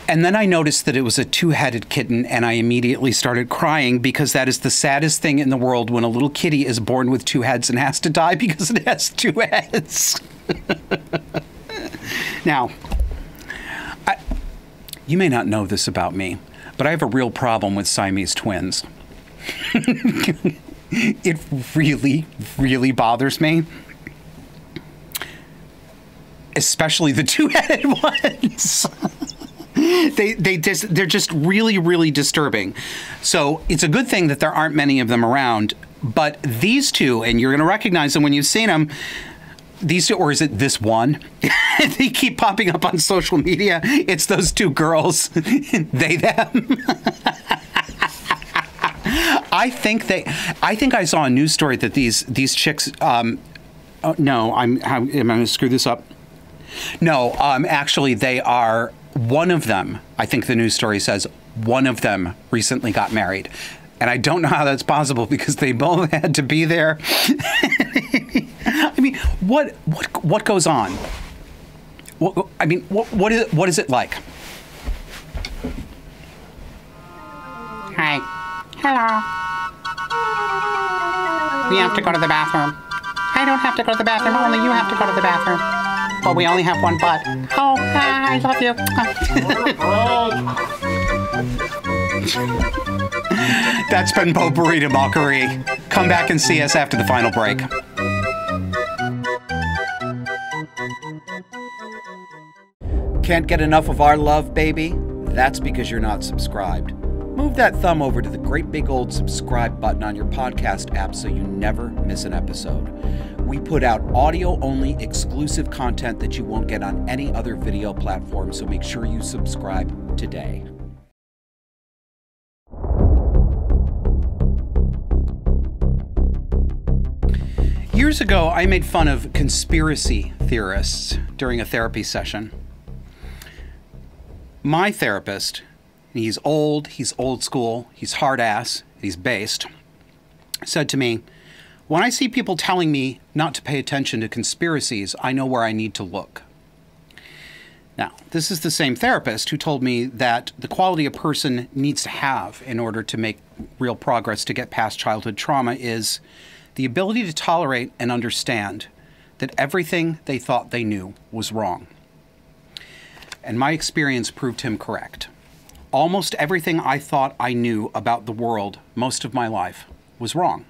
And then I noticed that it was a two headed kitten, and I immediately started crying because that is the saddest thing in the world when a little kitty is born with two heads and has to die because it has two heads. now, I, you may not know this about me, but I have a real problem with Siamese twins. it really, really bothers me. Especially the two headed ones. they they just they're just really really disturbing. So it's a good thing that there aren't many of them around. But these two, and you're going to recognize them when you've seen them. These two, or is it this one? they keep popping up on social media. It's those two girls, they them. I think they. I think I saw a news story that these these chicks. Um, oh, no, I'm. Am I going to screw this up? No, um, actually, they are one of them, I think the news story says, one of them recently got married. And I don't know how that's possible because they both had to be there. I mean, what what what goes on? What, I mean, what what is what is it like? Hi. Hello. We have to go to the bathroom. I don't have to go to the bathroom. Only you have to go to the bathroom. But we only have one butt. Oh, I love you. Oh. That's been Potpourri de Mockery. Come back and see us after the final break. Can't get enough of our love, baby? That's because you're not subscribed. Move that thumb over to the great big old subscribe button on your podcast app so you never miss an episode. We put out audio only exclusive content that you won't get on any other video platform, so make sure you subscribe today. Years ago, I made fun of conspiracy theorists during a therapy session. My therapist, he's old, he's old school, he's hard ass, he's based, said to me, When I see people telling me not to pay attention to conspiracies, I know where I need to look. Now, this is the same therapist who told me that the quality a person needs to have in order to make real progress to get past childhood trauma is the ability to tolerate and understand that everything they thought they knew was wrong. And my experience proved him correct. Almost everything I thought I knew about the world most of my life was wrong.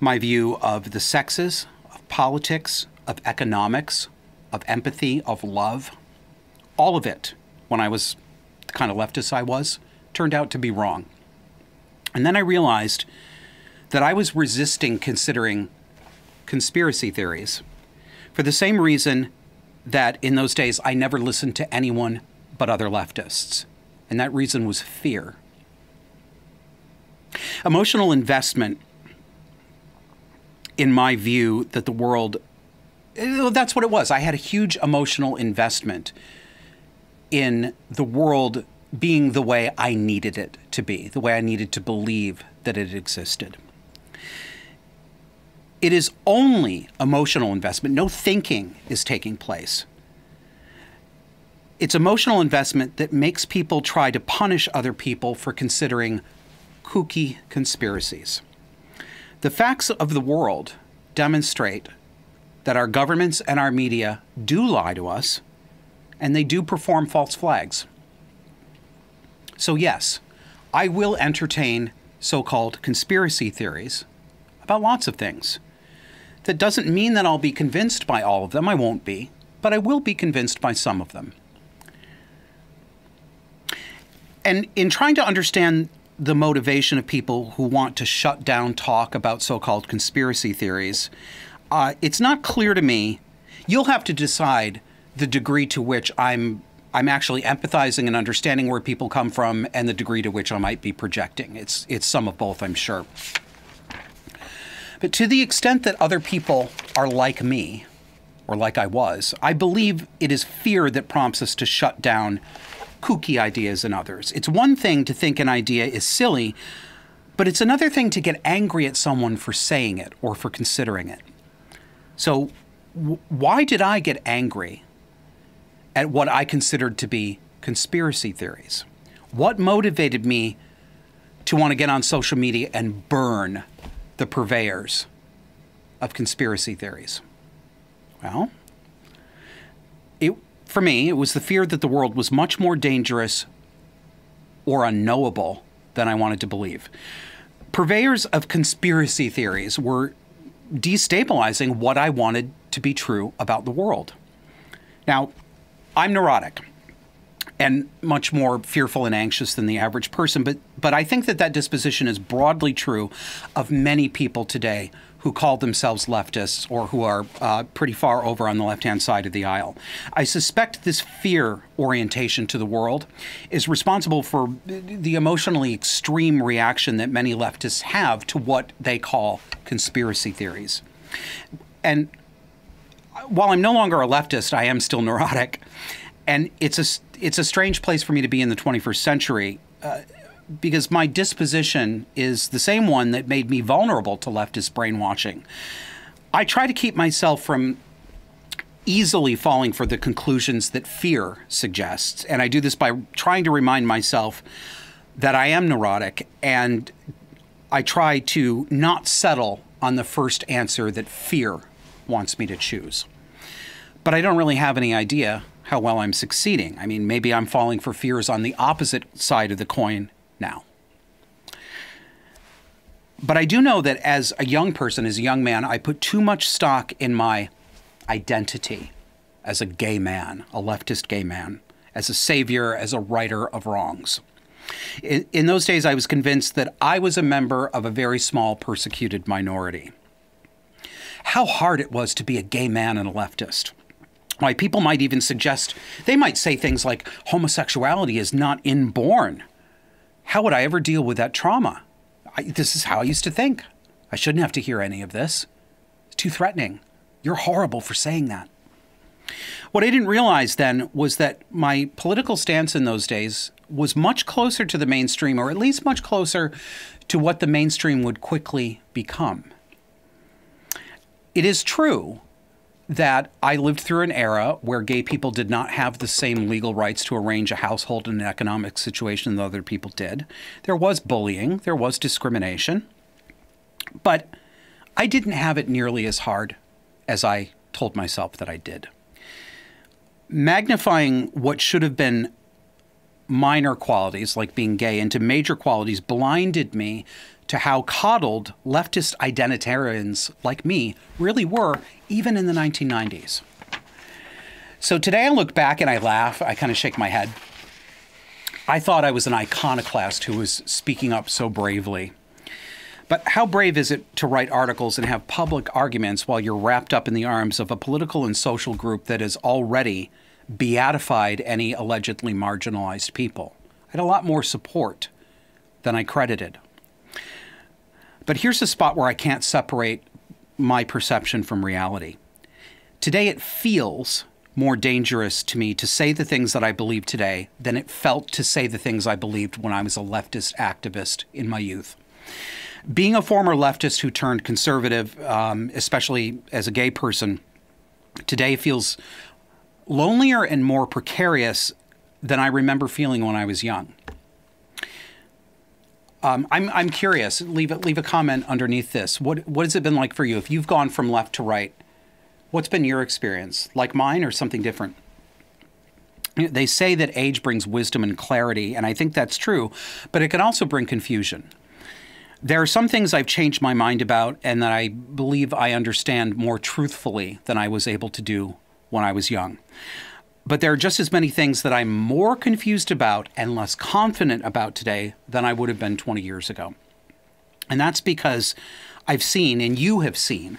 My view of the sexes, of politics, of economics, of empathy, of love, all of it, when I was the kind of leftist I was, turned out to be wrong. And then I realized that I was resisting considering conspiracy theories for the same reason that in those days I never listened to anyone but other leftists. And that reason was fear. Emotional investment, in my view, that the world, that's what it was. I had a huge emotional investment in the world being the way I needed it to be, the way I needed to believe that it existed it is only emotional investment. No thinking is taking place. It's emotional investment that makes people try to punish other people for considering kooky conspiracies. The facts of the world demonstrate that our governments and our media do lie to us and they do perform false flags. So, yes, I will entertain so called conspiracy theories about lots of things. That doesn't mean that I'll be convinced by all of them. I won't be, but I will be convinced by some of them. And in trying to understand the motivation of people who want to shut down talk about so called conspiracy theories, uh, it's not clear to me. You'll have to decide the degree to which I'm I'm actually empathizing and understanding where people come from and the degree to which I might be projecting. It's it's some of both, I'm sure. But to the extent that other people are like me, or like I was, I believe it is fear that prompts us to shut down kooky ideas in others. It's one thing to think an idea is silly, but it's another thing to get angry at someone for saying it or for considering it. So, why did I get angry at what I considered to be conspiracy theories? What motivated me to want to get on social media and burn the purveyors of conspiracy theories? Well, it, for me, it was the fear that the world was much more dangerous or unknowable than I wanted to believe. Purveyors of conspiracy theories were destabilizing what I wanted to be true about the world. Now, I'm neurotic and much more fearful and anxious than the average person, but but I think that that disposition is broadly true of many people today who call themselves leftists or who are uh, pretty far over on the left hand side of the aisle. I suspect this fear orientation to the world is responsible for the emotionally extreme reaction that many leftists have to what they call conspiracy theories. And while I'm no longer a leftist, I am still neurotic. And it's a, it's a strange place for me to be in the 21st century. Uh, because my disposition is the same one that made me vulnerable to leftist brainwashing. I try to keep myself from easily falling for the conclusions that fear suggests. And I do this by trying to remind myself that I am neurotic and I try to not settle on the first answer that fear wants me to choose. But I don't really have any idea how well I'm succeeding. I mean, maybe I'm falling for fears on the opposite side of the coin now. But I do know that as a young person, as a young man, I put too much stock in my identity as a gay man, a leftist gay man, as a savior, as a righter of wrongs. In, in those days, I was convinced that I was a member of a very small persecuted minority. How hard it was to be a gay man and a leftist. Why, people might even suggest, they might say things like homosexuality is not inborn. How would I ever deal with that trauma? I, this is how I used to think. I shouldn't have to hear any of this. It's too threatening. You're horrible for saying that. What I didn't realize then was that my political stance in those days was much closer to the mainstream, or at least much closer to what the mainstream would quickly become. It is true that I lived through an era where gay people did not have the same legal rights to arrange a household and an economic situation that other people did. There was bullying, there was discrimination, but I didn't have it nearly as hard as I told myself that I did. Magnifying what should have been minor qualities, like being gay, into major qualities blinded me to how coddled leftist identitarians like me really were, even in the 1990s. So today I look back and I laugh, I kind of shake my head. I thought I was an iconoclast who was speaking up so bravely. But how brave is it to write articles and have public arguments while you're wrapped up in the arms of a political and social group that has already beatified any allegedly marginalized people? I had a lot more support than I credited. But here's a spot where I can't separate my perception from reality. Today, it feels more dangerous to me to say the things that I believe today than it felt to say the things I believed when I was a leftist activist in my youth. Being a former leftist who turned conservative, um, especially as a gay person, today feels lonelier and more precarious than I remember feeling when I was young. Um, I'm, I'm curious. Leave leave a comment underneath this. What what has it been like for you? If you've gone from left to right, what's been your experience? Like mine or something different? They say that age brings wisdom and clarity, and I think that's true, but it can also bring confusion. There are some things I've changed my mind about and that I believe I understand more truthfully than I was able to do when I was young. But there are just as many things that I'm more confused about and less confident about today than I would have been 20 years ago. And that's because I've seen, and you have seen,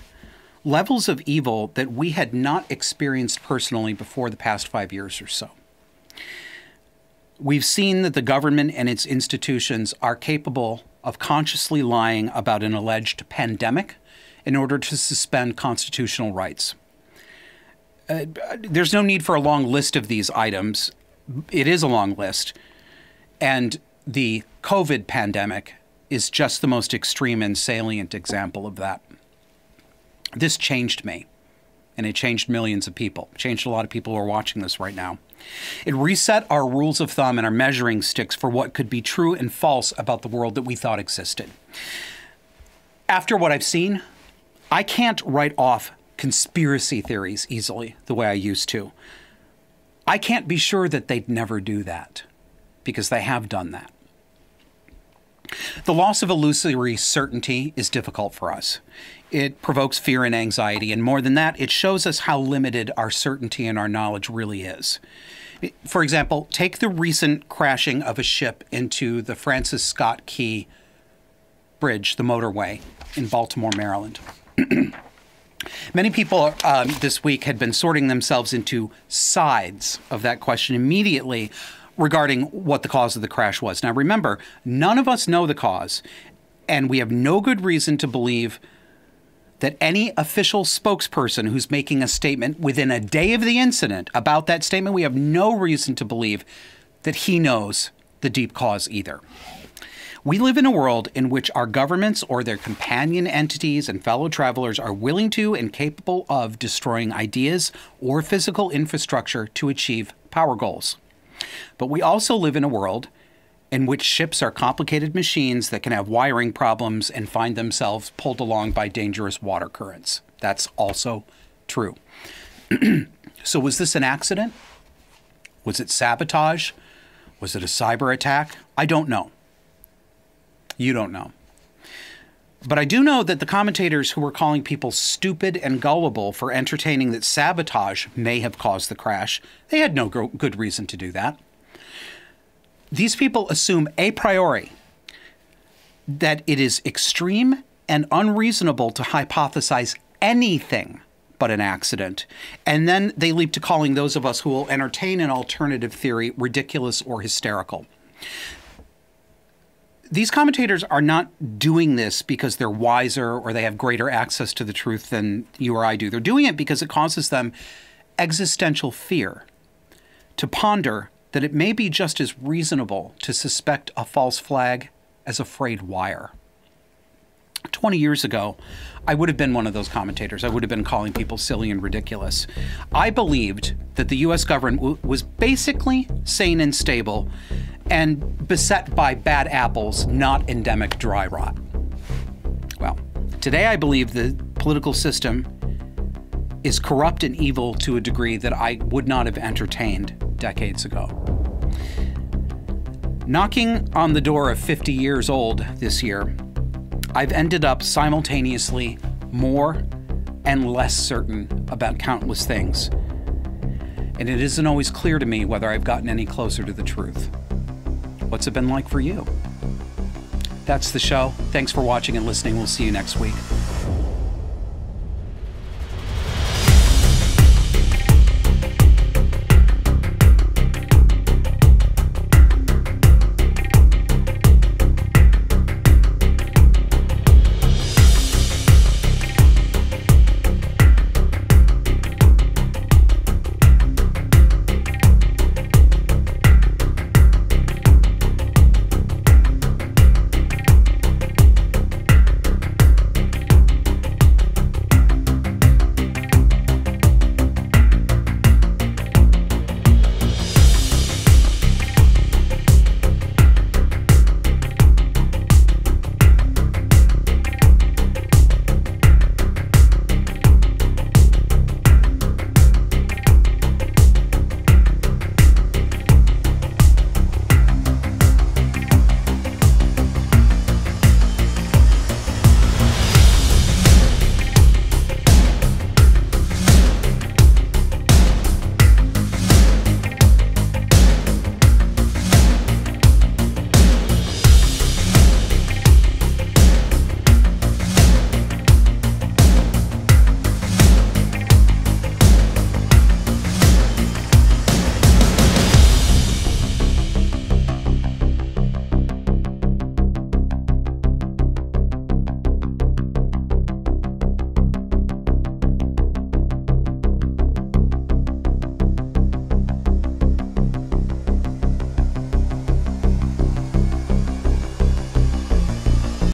levels of evil that we had not experienced personally before the past five years or so. We've seen that the government and its institutions are capable of consciously lying about an alleged pandemic in order to suspend constitutional rights. Uh, there's no need for a long list of these items, it is a long list. And the COVID pandemic is just the most extreme and salient example of that. This changed me, and it changed millions of people, changed a lot of people who are watching this right now. It reset our rules of thumb and our measuring sticks for what could be true and false about the world that we thought existed. After what I've seen, I can't write off conspiracy theories easily the way I used to. I can't be sure that they'd never do that because they have done that. The loss of illusory certainty is difficult for us. It provokes fear and anxiety, and more than that, it shows us how limited our certainty and our knowledge really is. For example, take the recent crashing of a ship into the Francis Scott Key Bridge, the motorway in Baltimore, Maryland. Many people um, this week had been sorting themselves into sides of that question immediately regarding what the cause of the crash was. Now, remember, none of us know the cause, and we have no good reason to believe that any official spokesperson who's making a statement within a day of the incident about that statement, we have no reason to believe that he knows the deep cause either. We live in a world in which our governments or their companion entities and fellow travelers are willing to and capable of destroying ideas or physical infrastructure to achieve power goals. But we also live in a world in which ships are complicated machines that can have wiring problems and find themselves pulled along by dangerous water currents. That's also true. so, was this an accident? Was it sabotage? Was it a cyber attack? I don't know. You don't know. But I do know that the commentators who were calling people stupid and gullible for entertaining that sabotage may have caused the crash, they had no good reason to do that. These people assume a priori that it is extreme and unreasonable to hypothesize anything but an accident. And then they leap to calling those of us who will entertain an alternative theory ridiculous or hysterical these commentators are not doing this because they're wiser or they have greater access to the truth than you or I do. They're doing it because it causes them existential fear to ponder that it may be just as reasonable to suspect a false flag as a frayed wire. 20 years ago, I would have been one of those commentators. I would have been calling people silly and ridiculous. I believed that the US government was basically sane and stable and beset by bad apples, not endemic dry rot. Well, today I believe the political system is corrupt and evil to a degree that I would not have entertained decades ago. Knocking on the door of 50 years old this year, I've ended up simultaneously more and less certain about countless things. And it isn't always clear to me whether I've gotten any closer to the truth. What's it been like for you? That's the show. Thanks for watching and listening. We'll see you next week.